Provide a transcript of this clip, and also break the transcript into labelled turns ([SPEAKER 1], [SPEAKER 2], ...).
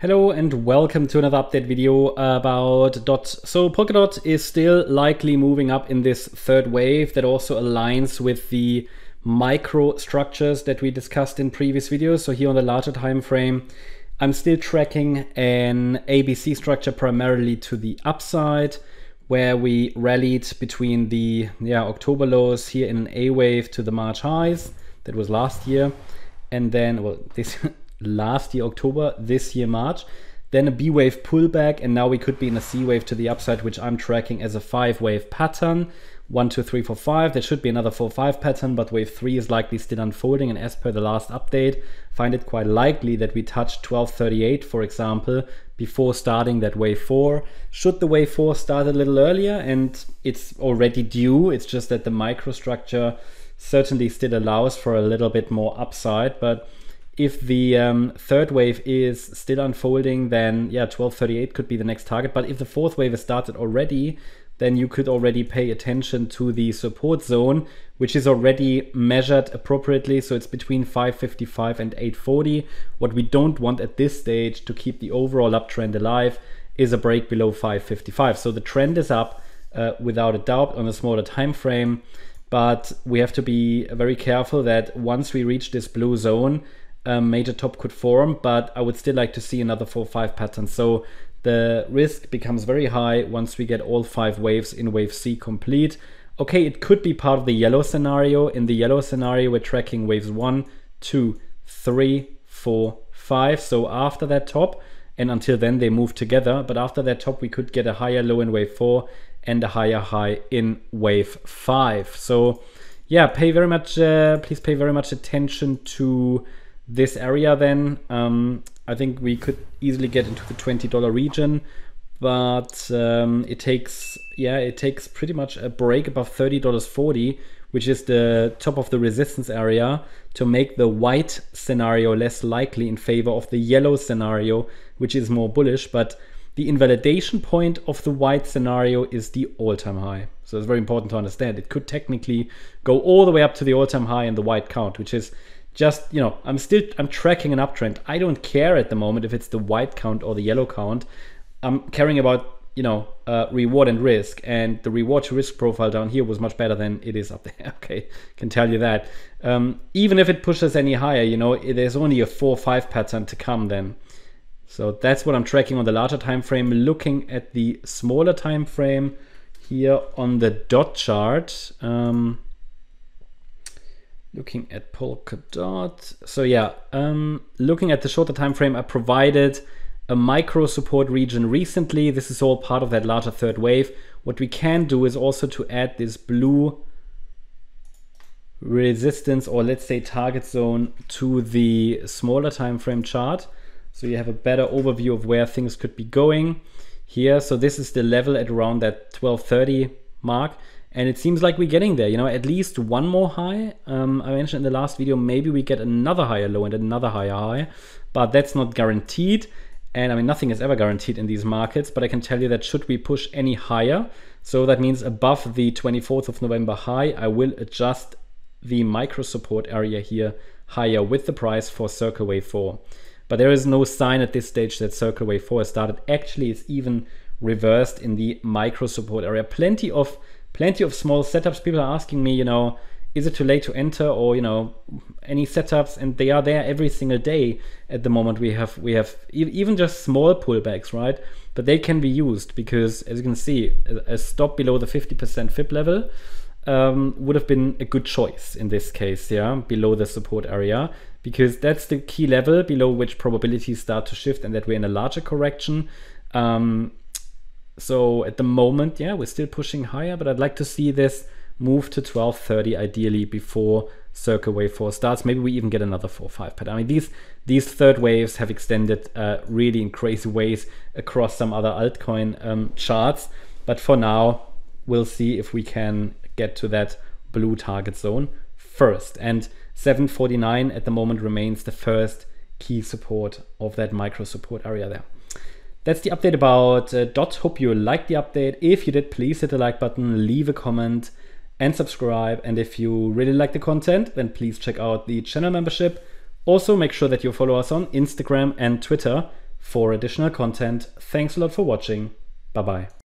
[SPEAKER 1] Hello and welcome to another update video about DOT. So Polkadot is still likely moving up in this third wave that also aligns with the micro structures that we discussed in previous videos. So here on the larger time frame, I'm still tracking an ABC structure primarily to the upside where we rallied between the yeah, October lows here in an A wave to the March highs. That was last year. And then, well, this last year October, this year March. Then a B wave pullback, and now we could be in a C wave to the upside, which I'm tracking as a five wave pattern. One, two, three, four, five. There should be another four, five pattern, but wave three is likely still unfolding. And as per the last update, find it quite likely that we touch 1238, for example, before starting that wave four. Should the wave four start a little earlier, and it's already due, it's just that the microstructure certainly still allows for a little bit more upside, but if the um, third wave is still unfolding, then yeah, 1238 could be the next target. But if the fourth wave has started already, then you could already pay attention to the support zone, which is already measured appropriately. So it's between 555 and 840. What we don't want at this stage to keep the overall uptrend alive is a break below 555. So the trend is up uh, without a doubt on a smaller time frame, but we have to be very careful that once we reach this blue zone, um, major top could form, but I would still like to see another 4-5 pattern. So the risk becomes very high once we get all five waves in wave C complete. Okay, it could be part of the yellow scenario. In the yellow scenario, we're tracking waves one, two, three, four, five. So after that top, and until then they move together. But after that top, we could get a higher low in wave four and a higher high in wave five. So yeah, pay very much, uh, please pay very much attention to this area then um, I think we could easily get into the $20 region but um, it takes yeah it takes pretty much a break above $30.40 which is the top of the resistance area to make the white scenario less likely in favor of the yellow scenario which is more bullish but the invalidation point of the white scenario is the all-time high. So it's very important to understand. It could technically go all the way up to the all-time high in the white count which is just you know i'm still i'm tracking an uptrend. I don't care at the moment if it's the white count or the yellow count. I'm caring about you know uh, reward and risk and the reward to risk profile down here was much better than it is up there okay? Can tell you that. Um, even if it pushes any higher you know there's only a four five pattern to come then. So that's what i'm tracking on the larger time frame. Looking at the smaller time frame here on the dot chart um, looking at Polkadot. So yeah, um, looking at the shorter time frame, I provided a micro support region recently. This is all part of that larger third wave. What we can do is also to add this blue resistance or let's say target zone to the smaller time frame chart. So you have a better overview of where things could be going here. So this is the level at around that 1230 mark. And it seems like we're getting there, you know, at least one more high. Um, I mentioned in the last video, maybe we get another higher low and another higher high, but that's not guaranteed. And I mean, nothing is ever guaranteed in these markets, but I can tell you that should we push any higher, so that means above the 24th of November high, I will adjust the micro support area here higher with the price for Circle Wave 4. But there is no sign at this stage that Circle Wave 4 has started. Actually, it's even reversed in the micro support area. Plenty of plenty of small setups. People are asking me, you know, is it too late to enter or you know any setups? And they are there every single day at the moment. We have we have even just small pullbacks right? But they can be used because as you can see a stop below the 50% fib level um, would have been a good choice in this case yeah below the support area because that's the key level below which probabilities start to shift and that we're in a larger correction. Um, so at the moment, yeah, we're still pushing higher, but I'd like to see this move to 1230 ideally before circle wave 4 starts. Maybe we even get another 4-5 pattern. I mean, these these third waves have extended uh, really in crazy ways across some other altcoin um, charts. But for now, we'll see if we can get to that blue target zone first. And 749 at the moment remains the first key support of that micro support area there. That's the update about uh, DOT. Hope you liked the update. If you did, please hit the like button, leave a comment, and subscribe. And if you really like the content, then please check out the channel membership. Also, make sure that you follow us on Instagram and Twitter. for additional content. Thanks a lot for watching. Bye bye.